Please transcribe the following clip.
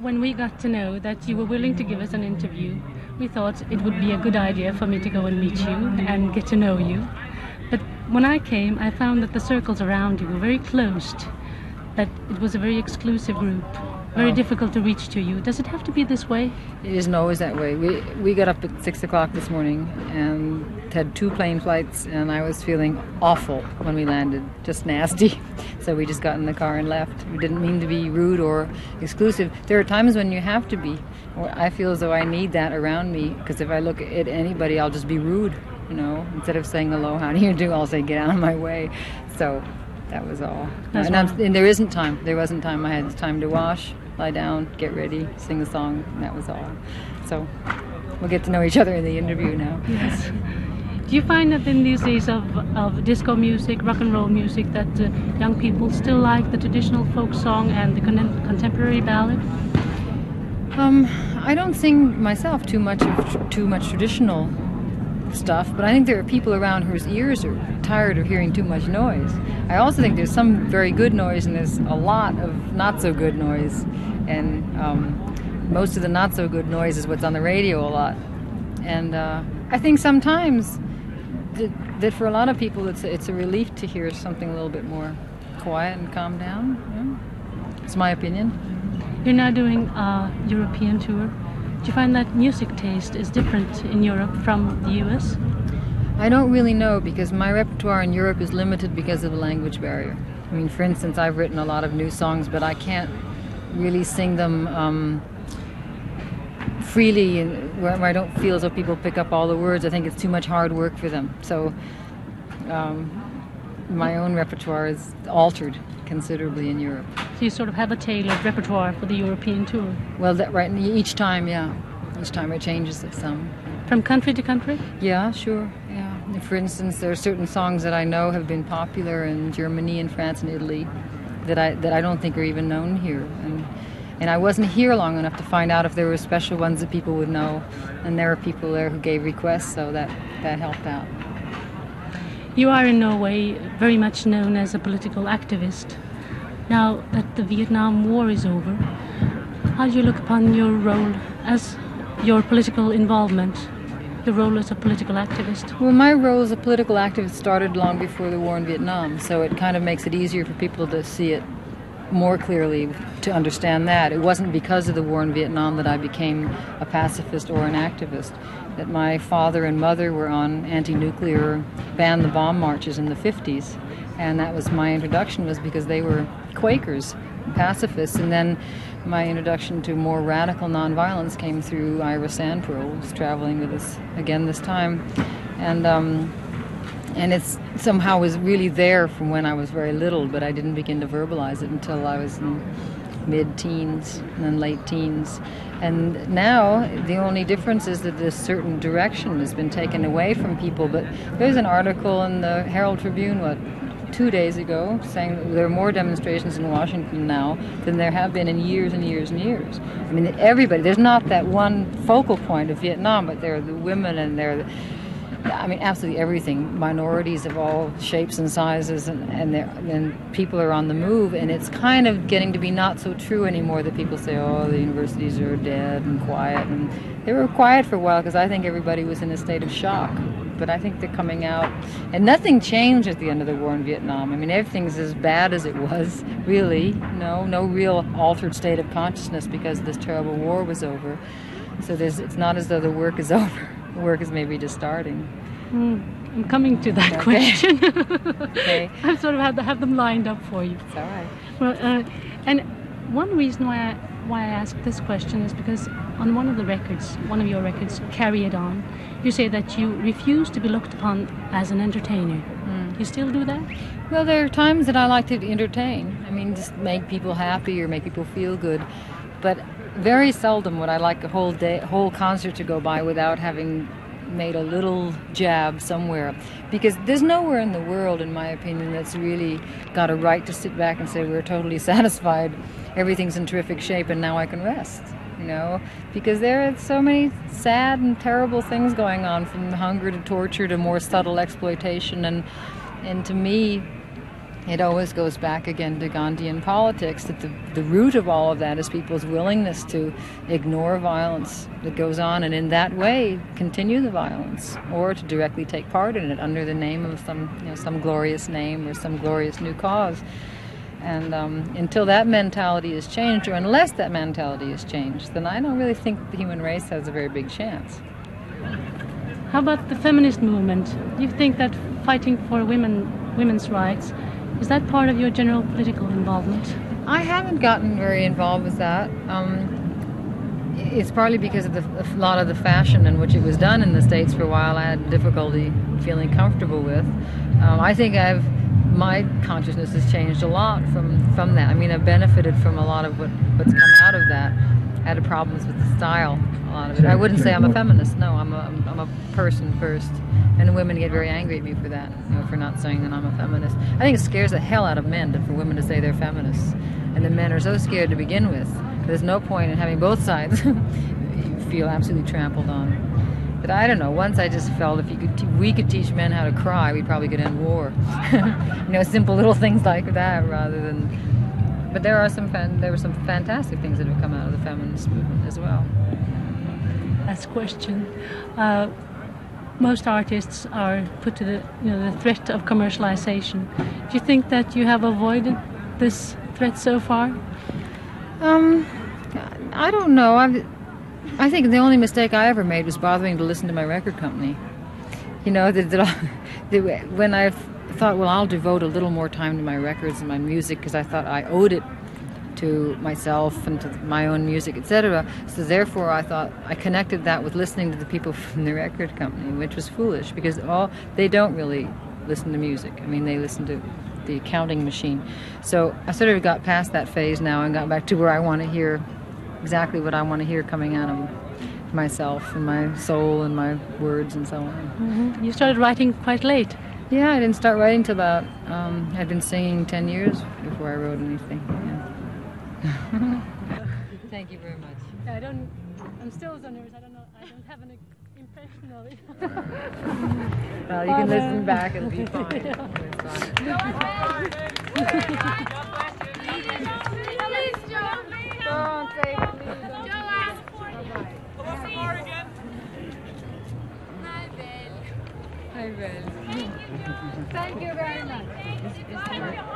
when we got to know that you were willing to give us an interview, we thought it would be a good idea for me to go and meet you and get to know you. But when I came, I found that the circles around you were very closed, that it was a very exclusive group, very Oh. difficult to reach to you. Does it have to be this way? It isn't always that way. We we got up at six o'clock this morning and had two plane flights, and I was feeling awful when we landed, just nasty. So we just got in the car and left. We didn't mean to be rude or exclusive. There are times when you have to be. I feel as though I need that around me because if I look at anybody, I'll just be rude. You know, instead of saying hello, how do you do? I'll say get out of my way. So that was all. That's and, I'm, and there isn't time. There wasn't time. I had time to wash, lie down, get ready, sing a song. And that was all. So we'll get to know each other in the interview now. Yes. Do you find that in these days of, of disco music, rock and roll music, that uh, young people still like the traditional folk song and the con- contemporary ballad? Um, I don't sing myself too much of too much traditional stuff, but I think there are people around whose ears are tired of hearing too much noise. I also think there's some very good noise and there's a lot of not so good noise, and um, most of the not so good noise is what's on the radio a lot. And uh, I think sometimes that, that for a lot of people it's a, it's a relief to hear something a little bit more quiet and calm down. Yeah. It's my opinion. You're now doing a European tour. Do you find that music taste is different in Europe from the US? I don't really know because my repertoire in Europe is limited because of the language barrier. I mean, for instance, I've written a lot of new songs, but I can't really sing them um, freely and where, I don't feel as though people pick up all the words. I think it's too much hard work for them. So um, my own repertoire is altered considerably in Europe. So you sort of have a tailored repertoire for the European tour. Well, that right each time, yeah, each time it changes some. From country to country? Yeah, sure. Yeah. For instance, there are certain songs that I know have been popular in Germany and France and Italy that I that I don't think are even known here. And and I wasn't here long enough to find out if there were special ones that people would know. And there were people there who gave requests, so that that helped out. You are in Norway very much known as a political activist. Now that the Vietnam War is over, how do you look upon your role as your political involvement, the role as a political activist? Well, my role as a political activist started long before the war in Vietnam, so it kind of makes it easier for people to see it more clearly to understand that. It wasn't because of the war in Vietnam that I became a pacifist or an activist. That my father and mother were on anti-nuclear ban the bomb marches in the 50s, and that was my introduction was because they were Quakers, pacifists, and then my introduction to more radical nonviolence came through Ira Sandperl, who was traveling with us again this time, and. Um, and it's somehow was really there from when I was very little, but I didn't begin to verbalize it until I was in mid-teens and then late teens. And now the only difference is that this certain direction has been taken away from people. But there's an article in the Herald Tribune, what, two days ago, saying there are more demonstrations in Washington now than there have been in years and years and years. I mean, everybody. There's not that one focal point of Vietnam, but there are the women and there are the I mean, absolutely everything. Minorities of all shapes and sizes, and and, and people are on the move. And it's kind of getting to be not so true anymore that people say, "Oh, the universities are dead and quiet." And they were quiet for a while because I think everybody was in a state of shock. But I think they're coming out, and nothing changed at the end of the war in Vietnam. I mean, everything's as bad as it was. Really, no, no real altered state of consciousness because this terrible war was over. So there's, it's not as though the work is over. Work is maybe just starting. Hmm, I'm coming to that Okay. question. Okay. I've sort of had to have them lined up for you. It's all right. Well, uh, and one reason why I, why I asked this question is because on one of the records, one of your records, Carry It On, you say that you refuse to be looked upon as an entertainer. You still do that? Well, there are times that I like to entertain. I mean, just make people happy or make people feel good. But very seldom would I like a whole day, whole concert to go by without having made a little jab somewhere. Because there's nowhere in the world, in my opinion, that's really got a right to sit back and say we're totally satisfied, everything's in terrific shape, and now I can rest. You know, because there are so many sad and terrible things going on, from hunger to torture to more subtle exploitation, and and to me, it always goes back again to Gandhian politics that the, the root of all of that is people's willingness to ignore violence that goes on and in that way continue the violence or to directly take part in it under the name of some you know some glorious name or some glorious new cause and um, until that mentality is changed or unless that mentality is changed then I don't really think the human race has a very big chance. How about the feminist movement? Do you think that fighting for women women's rights is that part of your general political involvement? I haven't gotten very involved with that. Um, it's partly because of the, a lot of the fashion in which it was done in the States for a while I had difficulty feeling comfortable with. Um, I think I've my consciousness has changed a lot from, from that. I mean, I've benefited from a lot of what, what's come out of that. I had problems with the style, a lot of it. I wouldn't say I'm a feminist. No, I'm a, I'm, I'm a person first and women get very angry at me for that, you know, for not saying that I'm a feminist. I think it scares the hell out of men for women to say they're feminists, and the men are so scared to begin with. There's no point in having both sides you feel absolutely trampled on. But I don't know. Once I just felt if you could, we could teach men how to cry, we probably could end war. you know, simple little things like that, rather than. But there are some fan, there were some fantastic things that have come out of the feminist movement as well. Last question. Uh, most artists are put to the, you know, the threat of commercialization. Do you think that you have avoided this threat so far? Um, I don't know. i I think the only mistake I ever made was bothering to listen to my record company. You know, that, that, that when I thought, well, I'll devote a little more time to my records and my music because I thought I owed it to myself and to my own music, etc. So therefore, I thought I connected that with listening to the people from the record company, which was foolish because all they don't really listen to music. I mean, they listen to the accounting machine. So I sort of got past that phase now and got back to where I want to hear exactly what I want to hear coming out of myself and my soul and my words and so on. Mm-hmm. You started writing quite late. Yeah, I didn't start writing till about. Um, I'd been singing ten years before I wrote anything. Yeah. Thank you very much. I don't. I'm still so nervous. I don't know. I don't have an impression of it. well, you can listen back. It'll be fine. Don't say Hi, Ben. Thank you very much.